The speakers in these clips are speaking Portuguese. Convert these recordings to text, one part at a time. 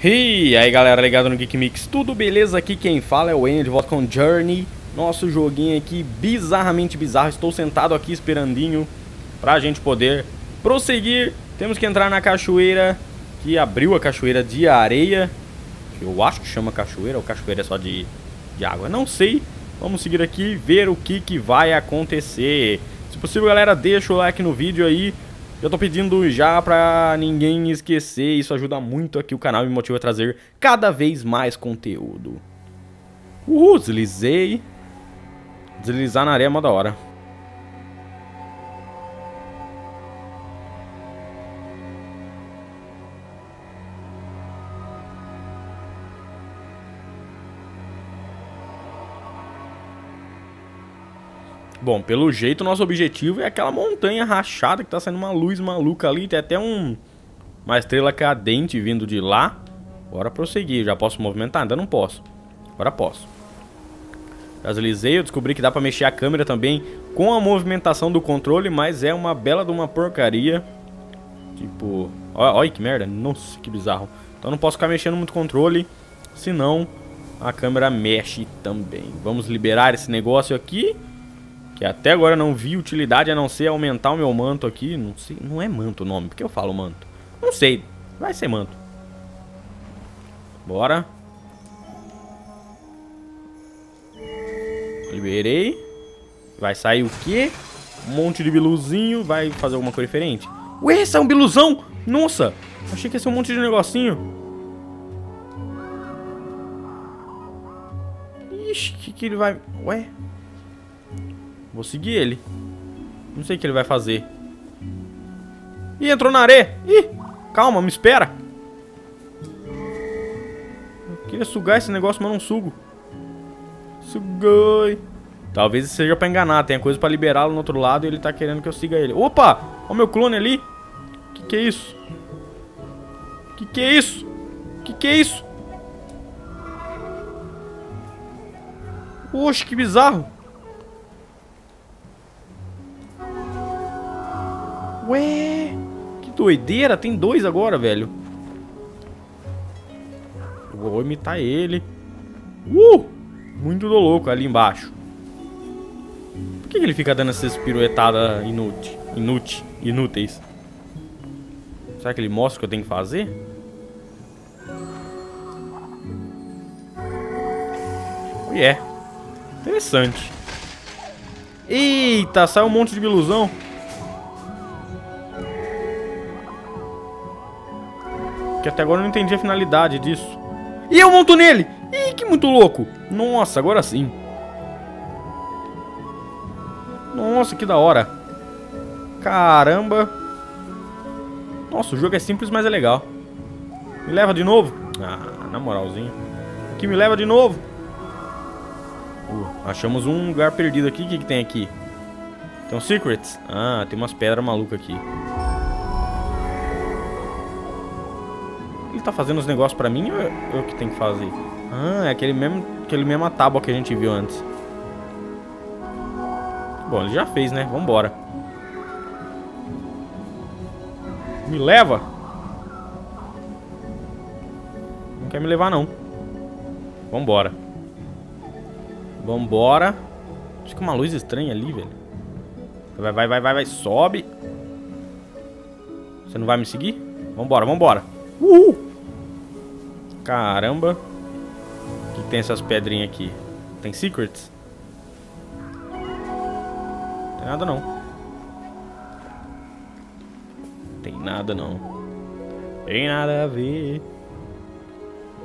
E aí galera, ligado no Geek Mix, tudo beleza? Aqui quem fala é o Enio, de volta com Journey Nosso joguinho aqui bizarramente bizarro. Estou sentado aqui esperandinho pra gente poder prosseguir. Temos que entrar na cachoeira que abriu a cachoeira de areia. Eu acho que chama cachoeira ou cachoeira é só de, de água, não sei. Vamos seguir aqui ver o que, que vai acontecer. Se possível galera, deixa o like no vídeo aí eu tô pedindo já pra ninguém esquecer, isso ajuda muito aqui o canal e me motiva a trazer cada vez mais conteúdo. Uhul, deslizei. Deslizar na areia é mó da hora. Bom, pelo jeito, nosso objetivo é aquela montanha rachada que tá saindo uma luz maluca ali. Tem até um uma estrela cadente vindo de lá. Bora prosseguir. Já posso movimentar? Ainda não posso. Agora posso. Deslizei, eu descobri que dá pra mexer a câmera também com a movimentação do controle, mas é uma bela de uma porcaria. Tipo... Olha que merda. Nossa, que bizarro. Então não posso ficar mexendo muito controle, senão a câmera mexe também. Vamos liberar esse negócio aqui. Que até agora não vi utilidade a não ser aumentar o meu manto aqui. Não sei, não é manto o nome, porque eu falo manto. Não sei, vai ser manto. Bora. Liberei. Vai sair o quê? Um monte de biluzinho. Vai fazer alguma coisa diferente? Ué, esse é um biluzão? Nossa, achei que ia ser um monte de negocinho. Ixi, que que ele vai... Ué... Vou seguir ele. Não sei o que ele vai fazer. Ih, entrou na areia. Ih, calma, me espera. Eu queria sugar esse negócio, mas não sugo. Sugoi. Talvez seja pra enganar. Tem coisa pra liberá-lo no outro lado e ele tá querendo que eu siga ele. Opa! Olha o meu clone ali. Que que é isso? Que que é isso? Que que é isso? Oxe, que bizarro. Ué, que doideira, tem dois agora, velho. Vou imitar ele. Uh, muito do louco ali embaixo. Por que ele fica dando essas piruetadas inúteis? Inútil, inúteis? Será que ele mostra o que eu tenho que fazer? Oh, yeah. Interessante. Eita, saiu um monte de ilusão. Que até agora eu não entendi a finalidade disso. E eu monto nele! Ih, que muito louco! Nossa, agora sim. Nossa, que da hora. Caramba. Nossa, o jogo é simples, mas é legal. Me leva de novo? Ah, na moralzinha. Que me leva de novo. Uh, achamos um lugar perdido aqui. O que, que tem aqui? Tem um secrets? Ah, tem umas pedras malucas aqui. Ele tá fazendo os negócios pra mim ou é eu que tenho que fazer? Ah, é aquele mesmo, aquele mesma tábua que a gente viu antes. Bom, ele já fez, né? Vambora. Me leva? Não quer me levar, não. Vambora. Vambora. Acho que uma luz estranha ali, velho. Vai, vai, vai, vai, vai. Sobe. Você não vai me seguir? Vambora, vambora. Uhul! Caramba. O que tem essas pedrinhas aqui? Tem secrets? Tem nada não. Tem nada não. Tem nada a ver.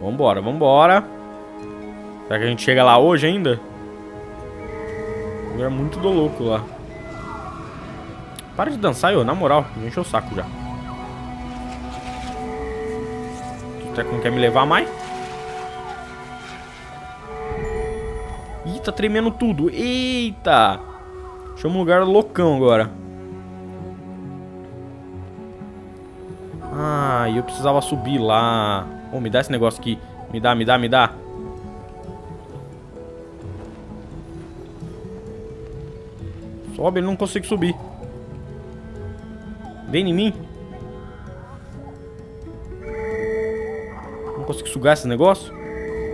Vambora, vambora. Será que a gente chega lá hoje ainda? Lugar muito do louco lá. Para de dançar, eu, na moral. Me encheu o saco já. Será que não quer me levar mais? Ih, tá tremendo tudo. Eita! Chama um lugar loucão agora. Ah, eu precisava subir lá. Oh, me dá esse negócio aqui. Me dá, me dá, me dá. Sobe, ele não consigo subir. Vem em mim. Consigo sugar esse negócio?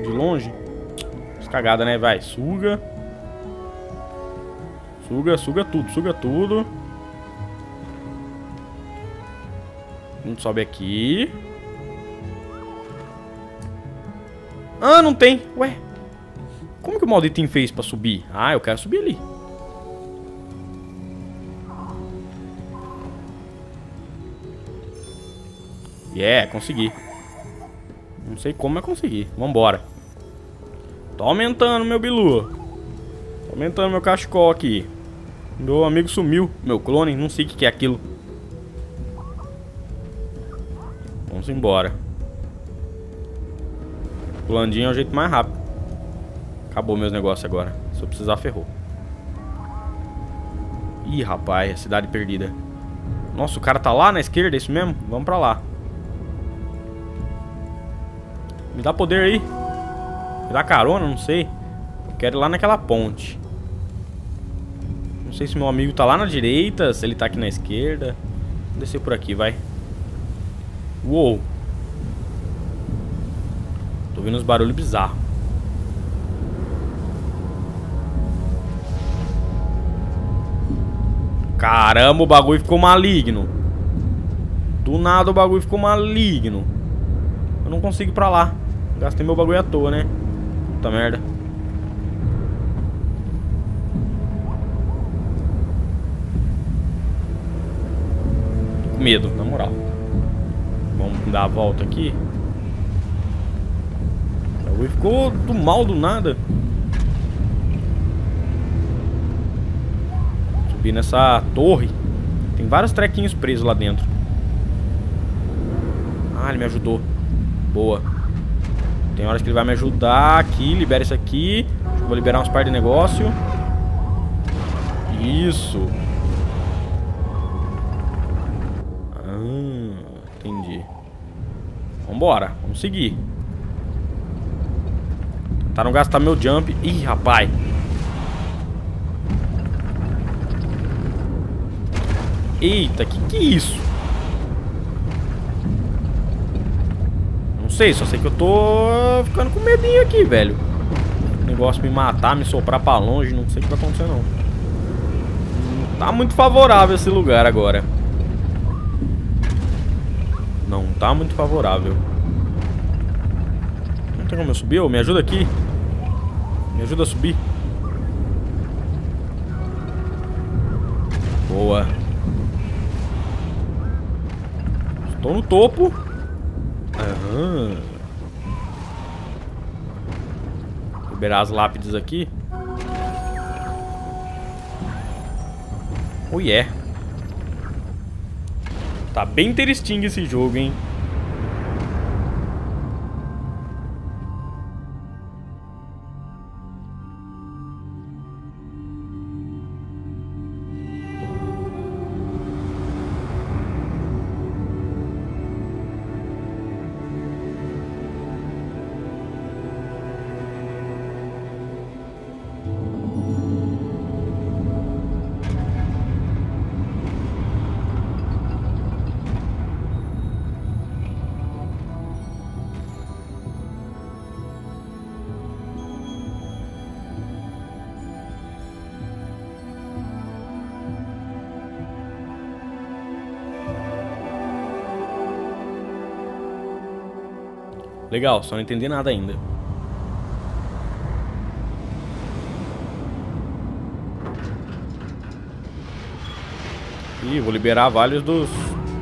De longe? Cagada, né? Vai, suga. Suga, suga tudo, suga tudo. Gente sobe aqui. Ah, não tem. Ué. Como que o maldito fez pra subir? Ah, eu quero subir ali. Yeah, consegui. Sei como eu consegui. Vambora. Tô aumentando meu bilu. Tô aumentando meu cachecol aqui. Meu amigo sumiu. Meu clone, não sei o que é aquilo. Vamos embora. Pulandinho é o jeito mais rápido. Acabou meus negócios agora. Se eu precisar, ferrou. Ih, rapaz, a cidade perdida. Nossa, o cara tá lá na esquerda, é isso mesmo? Vamos pra lá. Me dá poder aí. Me dá carona, não sei. Eu quero ir lá naquela ponte. Não sei se meu amigo tá lá na direita, se ele tá aqui na esquerda. Vou descer por aqui, vai. Uou. Tô ouvindo uns barulhos bizarros. Caramba, o bagulho ficou maligno. Do nada o bagulho ficou maligno. Eu não consigo ir pra lá. Gastei meu bagulho à toa, né? Puta merda. Tô com medo, na moral. Vamos dar a volta aqui. O bagulho ficou do mal do nada. Subir nessa torre. Tem vários trequinhos presos lá dentro. Ah, ele me ajudou. Boa. Tem horas que ele vai me ajudar aqui. Libera isso aqui. Vou liberar uns par de negócio. Isso. Ah, entendi. Vambora. Vamos seguir. Tentaram gastar meu jump. Ih, rapaz. Eita, que que é isso? Sei, só sei que eu tô ficando com medinho aqui, velho. O negócio me matar, me soprar pra longe, não sei o que vai acontecer não. Não tá muito favorável esse lugar agora. Não tá muito favorável. Não tem como eu subir? Oh, me ajuda aqui. Me ajuda a subir. Boa. Estou no topo. Aham. Liberar as lápides aqui. Oh yeah. Tá bem interesting esse jogo, hein? Legal, só não entendi nada ainda. Ih, vou liberar vários dos,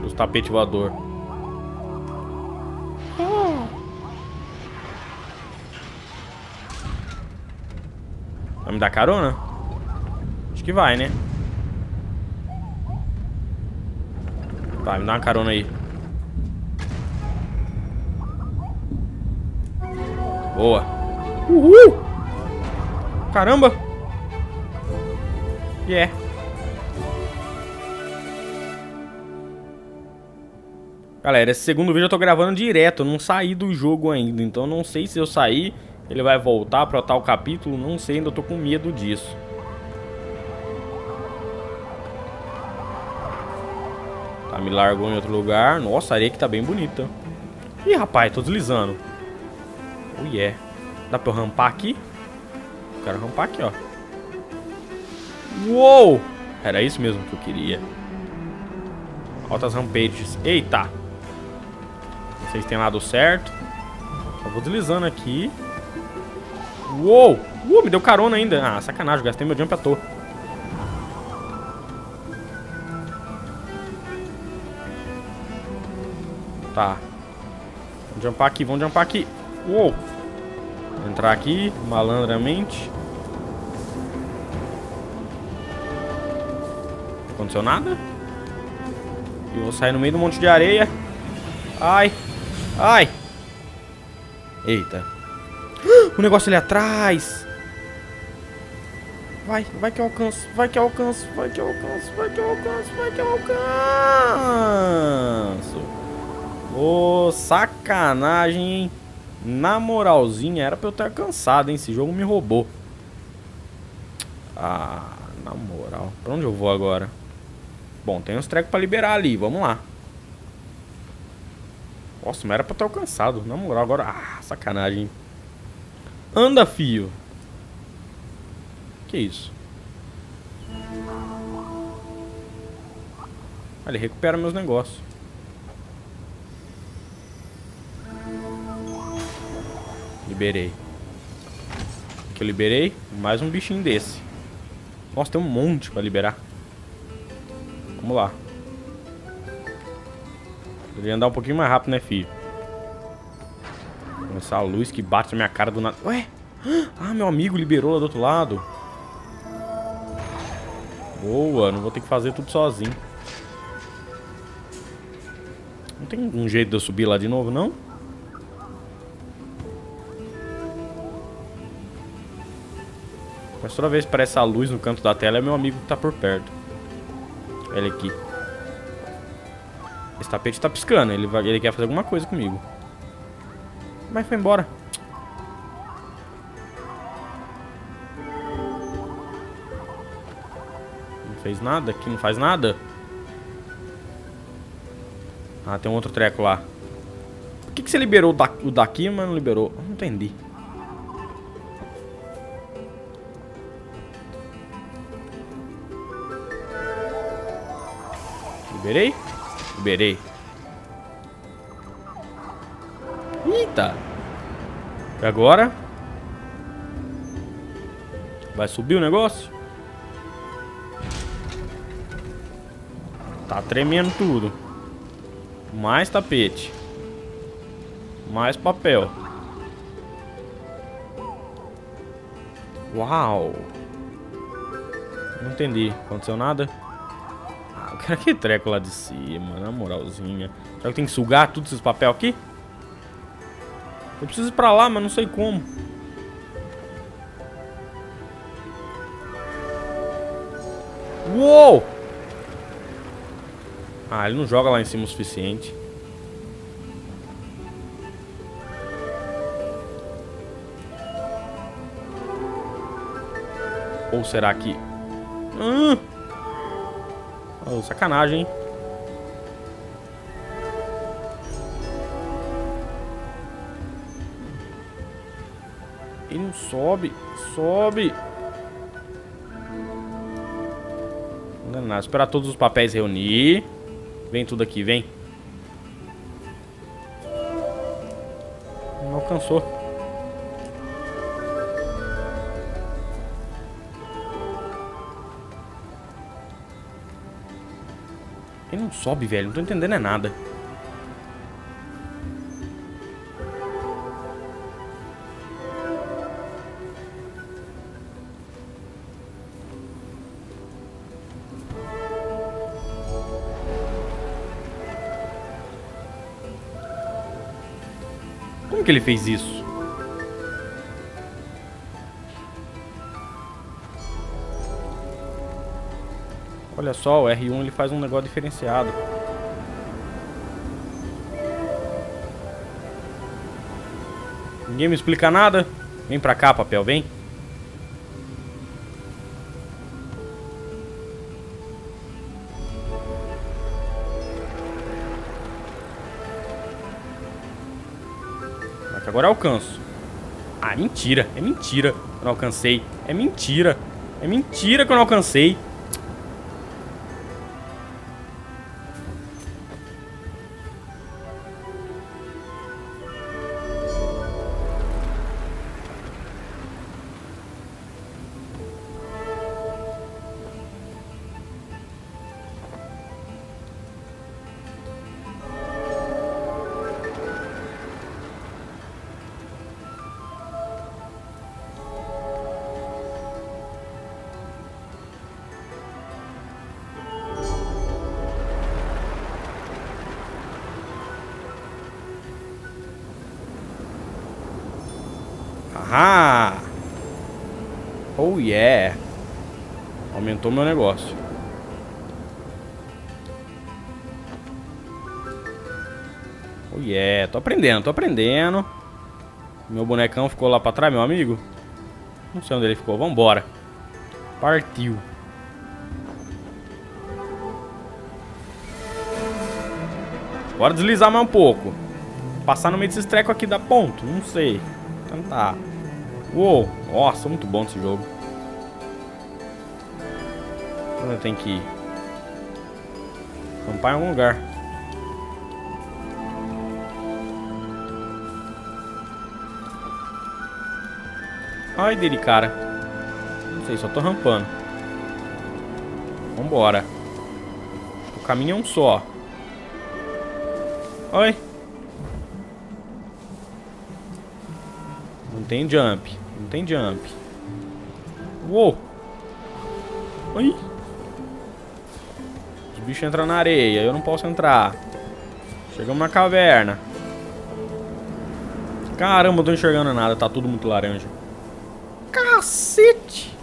dos tapetes voador. Vai me dar carona? Acho que vai, né? Vai, me dá uma carona aí. Boa. Uhul! Caramba! Yeah. Galera, esse segundo vídeo eu tô gravando direto, não saí do jogo ainda, então não sei se eu sair, ele vai voltar pra tal capítulo, não sei, ainda tô com medo disso. Tá, me largou em outro lugar. Nossa, a areia que tá bem bonita. Ih, rapaz, tô deslizando. Oh yeah. Dá pra eu rampar aqui? Quero rampar aqui, ó. Uou! Era isso mesmo que eu queria. Altas rampages. Eita! Se tem lado certo. Só vou deslizando aqui. Uou! Uh, me deu carona ainda. Ah, sacanagem, gastei meu jump à toa. Tá. Vamos jumpar aqui, vamos jumpar aqui. Uou! Entrar aqui, malandramente. Aconteceu nada? E vou sair no meio do monte de areia. Ai! Ai! Eita. O negócio ali atrás! Vai, vai que eu alcanço, vai que eu alcanço, vai que eu alcanço, vai que eu alcanço, vai que eu alcanço. Ô, oh, sacanagem, hein? Na moralzinha, era pra eu ter alcançado, hein? Esse jogo me roubou. Ah, na moral. Pra onde eu vou agora? Bom, tem uns trecos pra liberar ali, vamos lá. Nossa, mas era pra ter alcançado. Na moral, agora... Ah, sacanagem. Anda, fio. Que isso? Ele recupera meus negócios. Liberei. Que eu liberei? Mais um bichinho desse. Nossa, tem um monte pra liberar. Vamos lá. Deveria andar um pouquinho mais rápido, né, filho? Essa luz que bate na minha cara do nada. Ué? Ah, meu amigo liberou lá do outro lado. Boa, não vou ter que fazer tudo sozinho. Não tem um jeito de eu subir lá de novo, não? Mas toda vez que aparece a luz no canto da tela é meu amigo que tá por perto. Ele aqui. Esse tapete tá piscando, ele, vai, ele quer fazer alguma coisa comigo. Mas foi embora. fez nada? Aqui não faz nada? Ah, tem um outro treco lá. Por que, que você liberou o daqui, mas não liberou? Não entendi. Liberei? Liberei. Eita. E agora? Vai subir o negócio? Tá tremendo tudo. Mais tapete. Mais papel. Uau. Não entendi. Aconteceu nada? Quero aquele treco lá de cima, na moralzinha. Será que tem que sugar todos esses papel aqui? Eu preciso ir pra lá, mas não sei como. Uou! Ah, ele não joga lá em cima o suficiente. Ou será que... Hum. Oh, sacanagem, hein? Ele não sobe. Sobe. Não. Esperar todos os papéis reunir. Vem tudo aqui, vem. Não alcançou. Ele não sobe, velho. Não tô entendendo é nada. que ele fez isso? Olha só, o R1 ele faz um negócio diferenciado. Ninguém me explica nada? Vem pra cá, papel, vem. Agora alcanço. Ah, mentira. É mentira que eu não alcancei. É mentira. É mentira que eu não alcancei. Ah! Oh yeah! Aumentou meu negócio. Oh yeah, tô aprendendo, tô aprendendo. Meu bonecão ficou lá pra trás, meu amigo. Não sei onde ele ficou, vambora. Partiu. Bora deslizar mais um pouco. Passar no meio desses trecos aqui da ponto, não sei. Tentar. Uou, nossa, muito bom esse jogo. Onde tenho que ir? Acampar em algum lugar. Ai, dele, cara. Não sei, só tô rampando. Vambora. O caminho é um só. Oi. Tem jump. Não tem jump. Uou. Oi. Os bichos entram na areia. Eu não posso entrar. Chegamos na caverna. Caramba, eu tô enxergando nada. Tá tudo muito laranja. Cacete.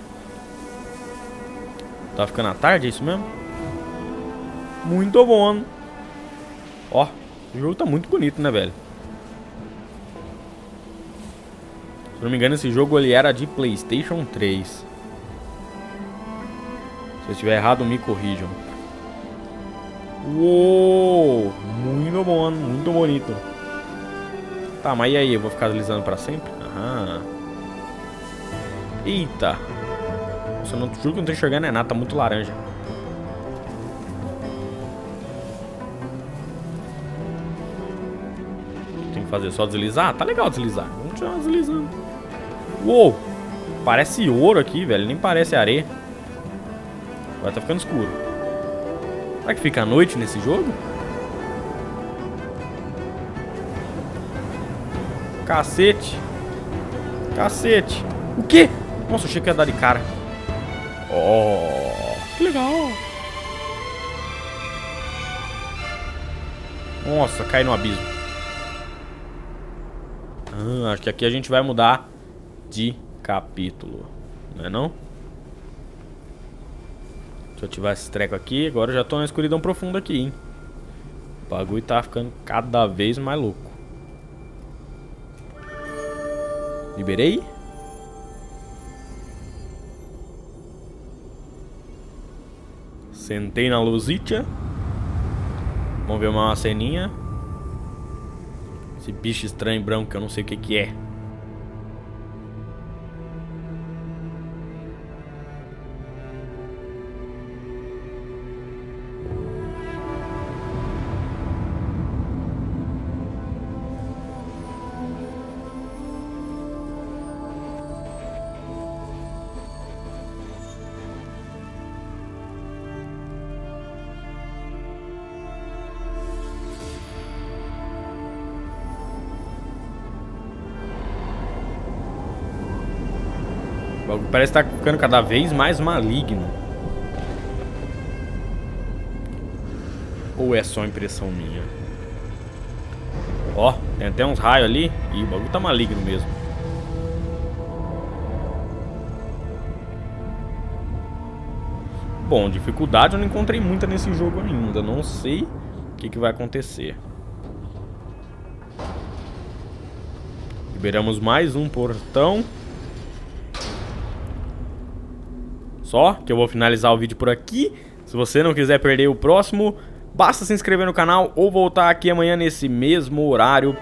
Tá ficando à tarde, é isso mesmo? Muito bom. Ó, o jogo tá muito bonito, né, velho? Não me engano, esse jogo ele era de Playstation 3. Se eu estiver errado, me corrijam. Uou! Muito bom, muito bonito. Tá, mas e aí? Eu vou ficar deslizando pra sempre? Aham. Eita! Eu não, juro que não tô enxergando é nada, tá muito laranja. Tem que fazer só deslizar? Tá legal deslizar. Vamos continuar deslizando. Uou! Parece ouro aqui, velho. Nem parece areia. Agora tá ficando escuro. Será que fica à noite nesse jogo? Cacete. Cacete. O quê? Nossa, achei que ia dar de cara. Oh, que legal. Nossa, cai no abismo. Ah, acho que aqui a gente vai mudar de capítulo. Não é não? Deixa eu ativar esse treco aqui. Agora eu já tô na escuridão profunda aqui, hein? O bagulho tá ficando cada vez mais louco. Liberei? Sentei na luzitia. Vamos ver uma ceninha. Esse bicho estranho branco que eu não sei o que que é. Parece que tá ficando cada vez mais maligno. Ou é só impressão minha? Ó, tem até uns raios ali. E o bagulho tá maligno mesmo. Bom, dificuldade eu não encontrei muita nesse jogo ainda. Não sei o que, que vai acontecer. Liberamos mais um portão. Só que eu vou finalizar o vídeo por aqui. Se você não quiser perder o próximo, basta se inscrever no canal ou voltar aqui amanhã nesse mesmo horário.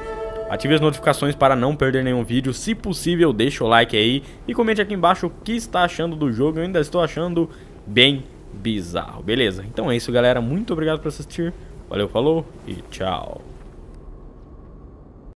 Ative as notificações para não perder nenhum vídeo. Se possível, deixa o like aí e comente aqui embaixo o que está achando do jogo. Eu ainda estou achando bem bizarro, beleza? Então é isso, galera. Muito obrigado por assistir. Valeu, falou e tchau.